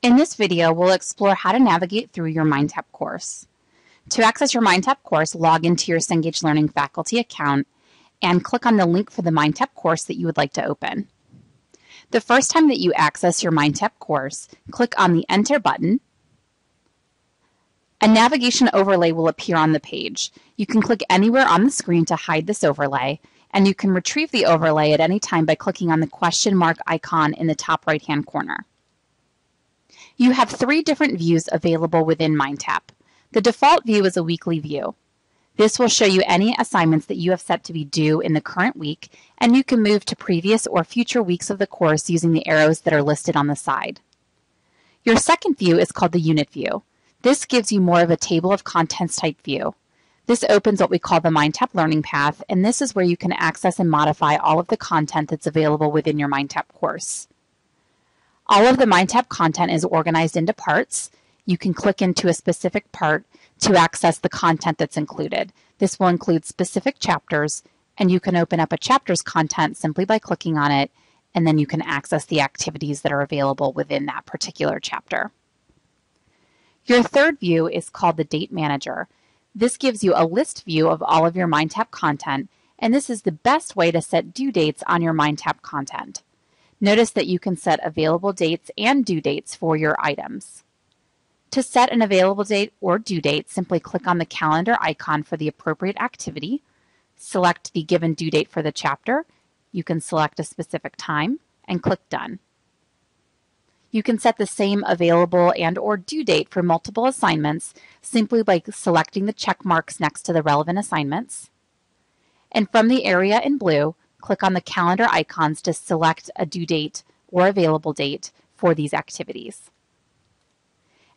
In this video, we'll explore how to navigate through your MindTap course. To access your MindTap course, log into your Cengage Learning faculty account and click on the link for the MindTap course that you would like to open. The first time that you access your MindTap course, click on the Enter button. A navigation overlay will appear on the page. You can click anywhere on the screen to hide this overlay, and you can retrieve the overlay at any time by clicking on the question mark icon in the top right-hand corner. You have three different views available within MindTap. The default view is a weekly view. This will show you any assignments that you have set to be due in the current week, and you can move to previous or future weeks of the course using the arrows that are listed on the side. Your second view is called the unit view. This gives you more of a table of contents type view. This opens what we call the MindTap Learning Path, and this is where you can access and modify all of the content that's available within your MindTap course. All of the MindTap content is organized into parts. You can click into a specific part to access the content that's included. This will include specific chapters, and you can open up a chapter's content simply by clicking on it, and then you can access the activities that are available within that particular chapter. Your third view is called the Date Manager. This gives you a list view of all of your MindTap content, and this is the best way to set due dates on your MindTap content. Notice that you can set available dates and due dates for your items. To set an available date or due date, simply click on the calendar icon for the appropriate activity, select the given due date for the chapter, you can select a specific time, and click Done. You can set the same available and or due date for multiple assignments simply by selecting the check marks next to the relevant assignments. And from the area in blue, click on the calendar icons to select a due date or available date for these activities.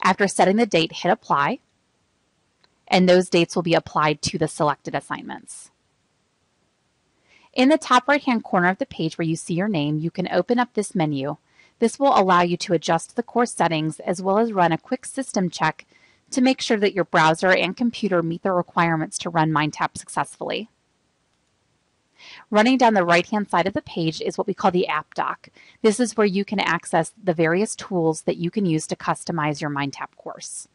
After setting the date, hit Apply, and those dates will be applied to the selected assignments. In the top right-hand corner of the page where you see your name, you can open up this menu this will allow you to adjust the course settings as well as run a quick system check to make sure that your browser and computer meet the requirements to run MindTap successfully. Running down the right-hand side of the page is what we call the App Dock. This is where you can access the various tools that you can use to customize your MindTap course.